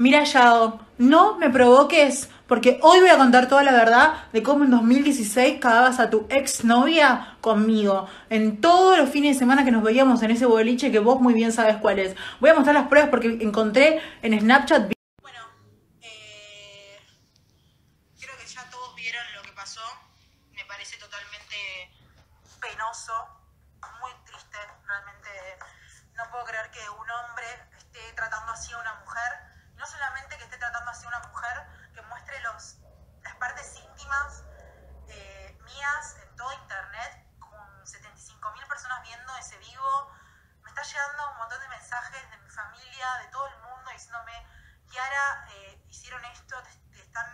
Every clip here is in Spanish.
Mira, Yao, no me provoques, porque hoy voy a contar toda la verdad de cómo en 2016 cagabas a tu exnovia conmigo. En todos los fines de semana que nos veíamos en ese boliche que vos muy bien sabes cuál es. Voy a mostrar las pruebas porque encontré en Snapchat. Bueno, eh, creo que ya todos vieron lo que pasó. Me parece totalmente penoso, muy triste. Realmente no puedo creer que un hombre esté tratando así a una mujer. No solamente que esté tratando así a una mujer, que muestre los, las partes íntimas eh, mías en todo internet, con 75.000 personas viendo ese vivo. Me está llegando un montón de mensajes de mi familia, de todo el mundo, diciéndome, Kiara, eh, hicieron esto, te, te están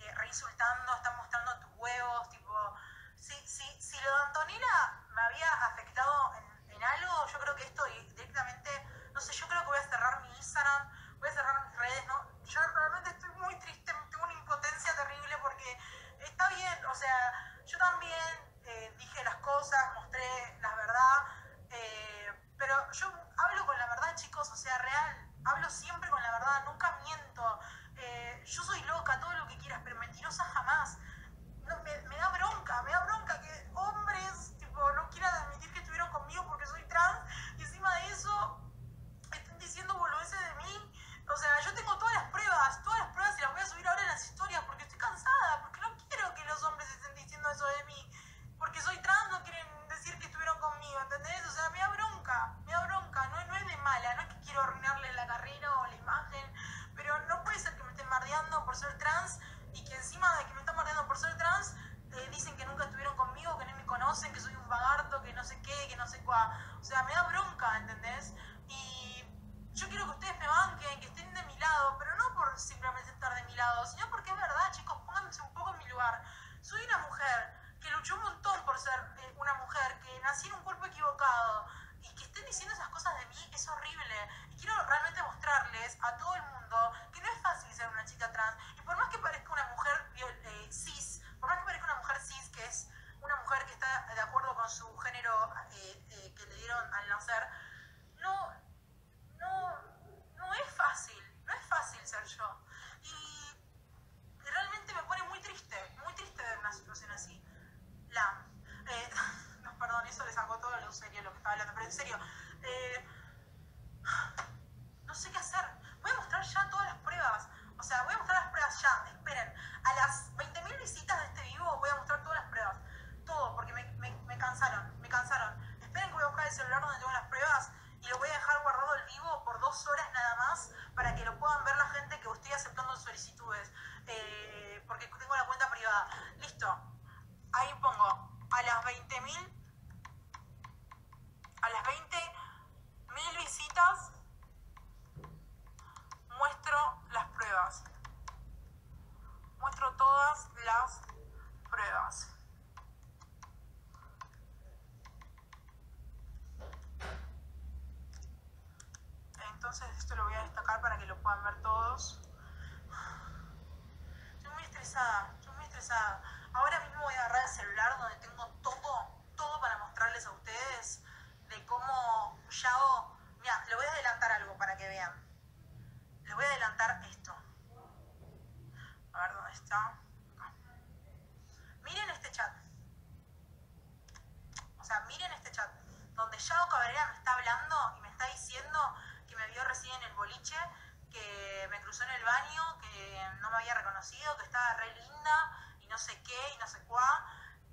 eh, reinsultando, están mostrando tus huevos, tipo, si, si, si lo de Antonella me había afectado en, en algo, yo creo que esto di- directamente, no sé, yo creo que voy a cerrar mi Instagram, voy a cerrar mis redes, ¿no? Yo realmente estoy muy triste, tengo una impotencia terrible porque está bien, o sea, yo también eh, dije las cosas, mostré la verdad, eh, pero yo hablo con la verdad, chicos, o sea, real, hablo siempre con la verdad, nunca miento. Eh, yo soy loca, todo lo que quieras, pero mentirosa jamás. No, me, me da bronca, me da bronca que hombres tipo, no quieran admitir que estuvieron conmigo porque soy trans y encima de eso estén diciendo boludeces de mí. O sea, yo tengo todas las pruebas, todas las pruebas y las voy a subir ahora en las historias porque estoy cansada, porque no quiero que los hombres estén diciendo eso de mí. Porque soy trans, no quieren decir que estuvieron conmigo, ¿entendés? O sea, me da bronca, me da bronca, no, no es de mala, no es que quiero arruinarle la carrera o la imagen, pero no puede ser que me estén bardeando por ser trans y que encima de que me están bardeando por ser trans, eh, dicen que nunca estuvieron conmigo, que no me conocen, que soy un vagarto, que no sé qué, que no sé cuá. O sea, me da bronca, ¿entendés? Y yo quiero que ustedes me banquen, que estén de mi lado, pero no por simplemente estar de mi lado, sino porque es verdad, chicos, pónganse un poco en mi lugar. Soy una mujer que luchó un montón por ser eh, mujer, que nací en un cuerpo equivocado, y que estén diciendo esas cosas de mí es horrible. Y quiero realmente mostrarles a todo el mundo que no es fácil ser una chica trans. Y por más que parezca una mujer viol- eh, cis, por más que parezca una mujer cis, que es una mujer que está de acuerdo con su género eh, eh, que le dieron al nacer, no, no, no es fácil, no es fácil ser yo. Y realmente me pone muy triste, muy triste ver una situación así. La, eh, no, perdón, eso le sacó todo lo serio lo que estaba hablando, pero en serio, eh, no sé qué hacer. Voy a mostrar ya todas las pruebas. O sea, voy a mostrar las pruebas ya. Esperen. A las 20.000 visitas de este vivo voy a mostrar todas las pruebas. Todo, porque me, me, me cansaron. Me cansaron. Esperen que voy a buscar el celular donde tengo las pruebas y lo voy a dejar guardado el vivo por dos horas nada más para que lo puedan ver la gente que estoy aceptando solicitudes. Eh, porque tengo la cuenta privada. Listo. Ahí pongo a las 20.000 a las 20.000 visitas muestro las pruebas. Muestro todas las pruebas. Entonces esto lo voy a destacar para que lo puedan ver todos. Estoy muy estresada, estresada. Ahora mismo voy a agarrar el celular donde tengo todo, todo para mostrarles a ustedes de cómo Yao... Mira, le voy a adelantar algo para que vean. Les voy a adelantar esto. A ver dónde está. Acá. Miren este chat. O sea, miren este chat. Donde Yao Cabrera me está hablando y me está diciendo que me vio recién en el boliche, que me cruzó en el baño, que no que estaba re linda y no sé qué y no sé cuá.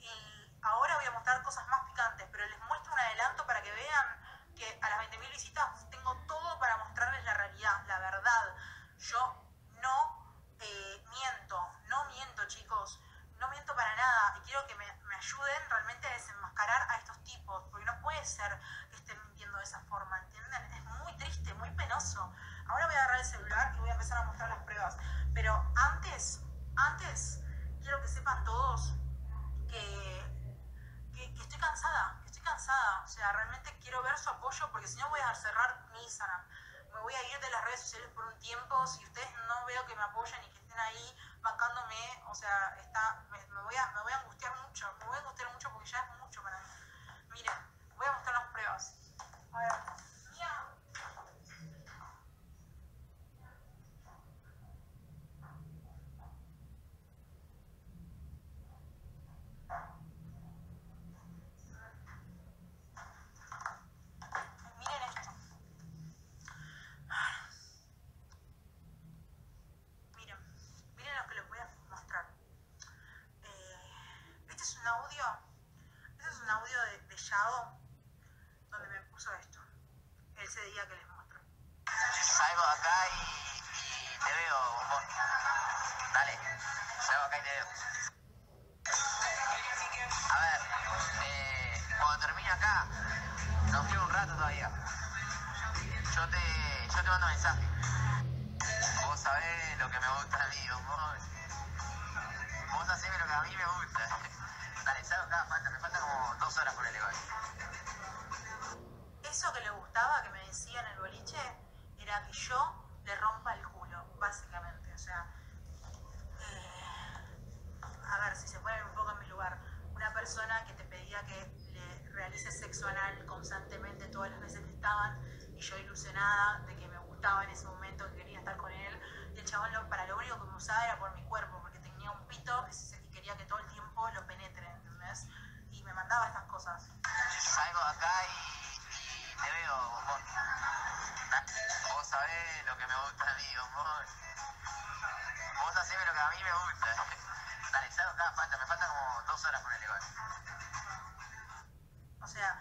Y ahora voy a mostrar cosas más picantes, pero les muestro un adelanto para que vean que a las 20.000 visitas tengo todo para mostrarles la realidad, la verdad. Yo no eh, miento, no miento chicos, no miento para nada y quiero que me, me ayuden realmente a desenmascarar a estos tipos, porque no puede ser que estén mintiendo de esa forma, ¿entienden? Es muy triste, muy penoso. Ahora voy a agarrar el celular y voy a empezar a mostrar las pruebas, pero antes, antes, quiero que sepan todos que, que, que estoy cansada, que estoy cansada. O sea, realmente quiero ver su apoyo porque si no voy a cerrar mi Instagram. Me voy a ir de las redes sociales por un tiempo. Si ustedes no veo que me apoyen y que estén ahí bancándome, o sea, está, me, voy a, me voy a angustiar mucho. Me voy a angustiar mucho porque ya es mucho para mí. Miren, voy a mostrar las pruebas. A ver, nos queda un rato todavía. Yo te, yo te mando mensaje. Vos sabés lo que me gusta a mí, bombón. Vos hacés lo que a mí me gusta. Dale, salgo acá, falta, me falta como dos horas por el hoy. Eso que le gustaba, que me decía en el boliche, era que yo le rompa el culo, básicamente. O sea, eh, a ver si se ponen un poco en mi lugar. Una persona que te pedía que le realices sexo anal constantemente todas las veces que estaban y yo ilusionada de que me gustaba en ese momento, que quería estar con él. Y el chabón lo- para lo único que me usaba era por mi cuerpo, porque tenía un pito y quería que todo el tiempo lo penetre, ¿entendés? Y me mandaba estas cosas. Salgo de acá y, y te veo, bombón. Vos sabés lo que me gusta a mí, bombón. Vos hacés lo que a mí me gusta. Dale, salgo acá, falta, me falta como dos horas por el hoy. O sea,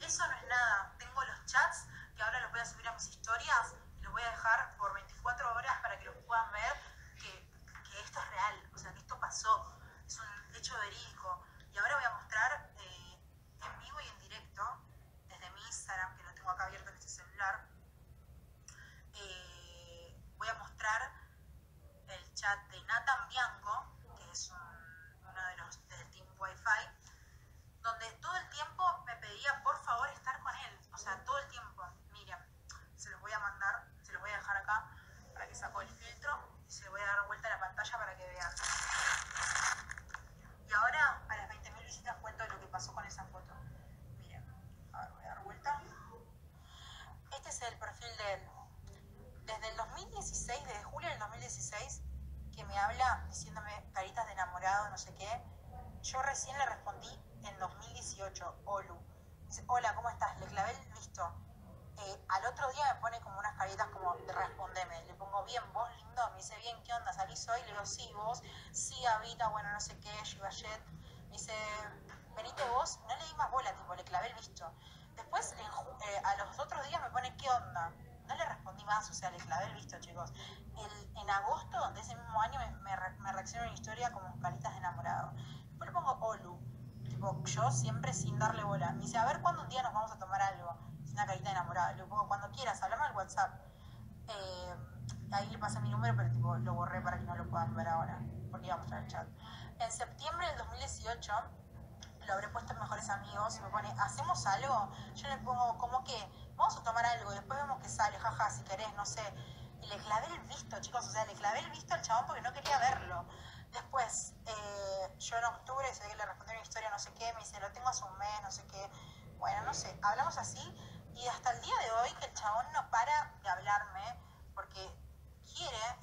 eso no es nada. Tengo los chats que ahora los voy a subir a mis historias voy a dejar por 24 horas para que los puedan ver que, esto es real, o sea, que esto pasó, es un hecho verídico. Y ahora voy a mostrar eh, en vivo y en directo, desde mi Instagram, que lo tengo acá abierto en este celular, eh, voy a mostrar el chat de Nathan Bianco, que es un- uno de los del Team Wi-Fi, donde todo el tiempo me pedía por favor estar con él. O sea, todo el tiempo. Miren, se los voy a mandar, se los voy a dejar acá para que saco el filtro y se los voy a dar vuelta a la pantalla para que vean. Y ahora a las 20.000 visitas cuento lo que pasó con esa foto. Miren, a ver, voy a dar vuelta. Este es el perfil de él. Desde el 2016, desde julio del 2016, que me habla diciéndome caritas de enamorado, no sé qué. Yo recién le respondí en 2018, Olu. Dice, hola, ¿cómo estás? Le clavé el visto. Eh, al otro día me pone como unas caritas como de respondeme. Le pongo, bien, vos lindo. Me dice, bien, ¿qué onda? ¿Salís hoy? Le digo, sí, vos. Sí, Habita, bueno, no sé qué, Shiva Jet. Me dice, venite vos. No le di más bola, tipo, le clavé el visto. Después, en eh, a los otros días me pone, ¿qué onda? No le respondí más, o sea, le clavé el visto, chicos. El- en agosto de ese mismo año me, me, me reaccionó una historia como caritas de enamorado. Después le pongo Olu. Tipo, yo siempre sin darle bola. Me dice, a ver cuándo un día nos vamos a tomar algo. Es una carita enamorada. Le pongo, cuando quieras, hablame al WhatsApp. Eh, ahí le pasé mi número, pero tipo, lo borré para que no lo puedan ver ahora. Porque iba a mostrar chat. En septiembre del 2018 lo habré puesto en Mejores Amigos, me pone, ¿hacemos algo? Yo le pongo, como que, vamos a tomar algo y después vemos que sale, jaja, si querés, no sé. Y le clavé el visto, chicos, o sea, le clavé el visto al chabón porque no quería verlo. Después, eh, yo en octubre, se ve que le respondí una historia, no sé qué, me dice, lo tengo hace un mes, no sé qué. Bueno, no sé, hablamos así y hasta el día de hoy que el chabón no para de hablarme porque quiere